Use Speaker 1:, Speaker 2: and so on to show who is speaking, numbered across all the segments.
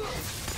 Speaker 1: Huh.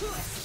Speaker 2: Disconnected.